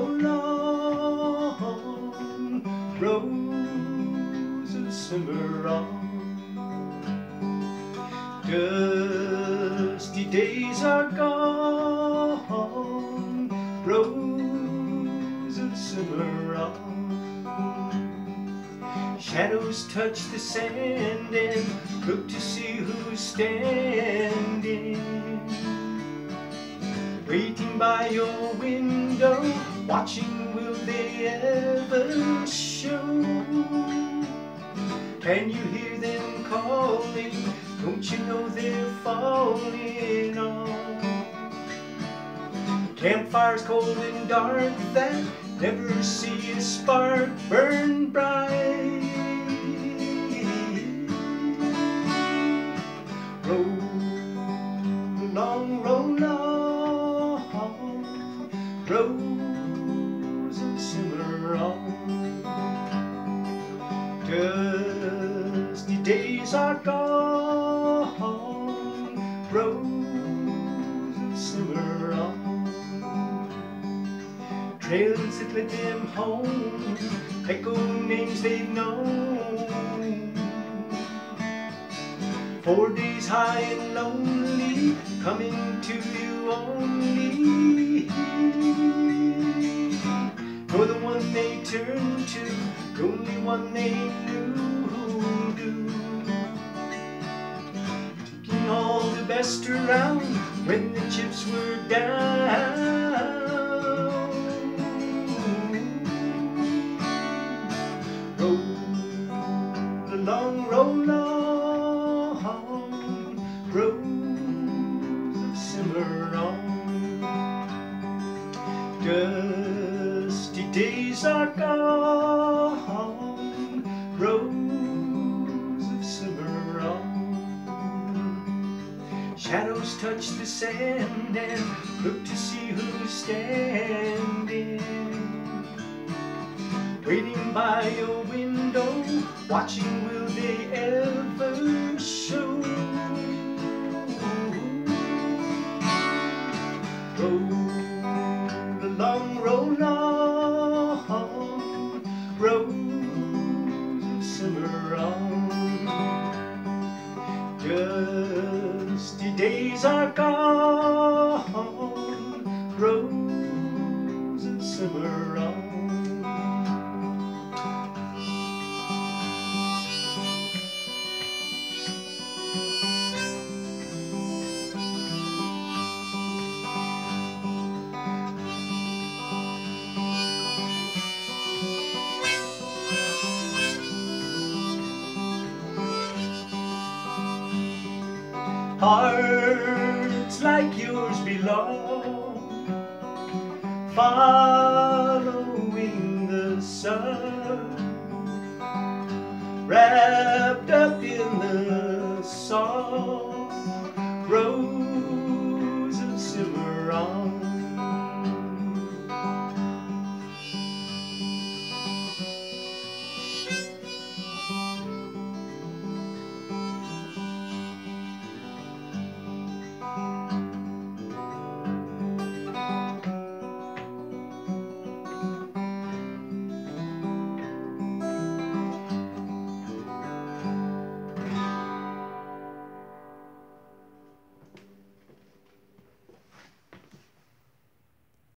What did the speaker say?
long Rose of Cimarron. Dusty days are gone, Rose of Cimarron. Shadows touch the sand and look to see who's standing. Waiting by your window, watching will they ever show? Can you hear them calling? Don't you know they're falling on? Campfires cold and dark that never see a spark burn bright. Roll Cimarron. Dusty days are gone, Rose of Cimarron. Trails that led them home, echo names they've known. Four days high and lonely, coming to you only. One they turn to, the only one they knew who'll do. Taking all the best around when the chips were down. Days are gone, Rose of Cimarron. Shadows touch the sand and look to see who's standing. Waiting by your window, watching will they ever show? Roll Days are gone, Rose of Hearts like yours belong, following the sun, wrapped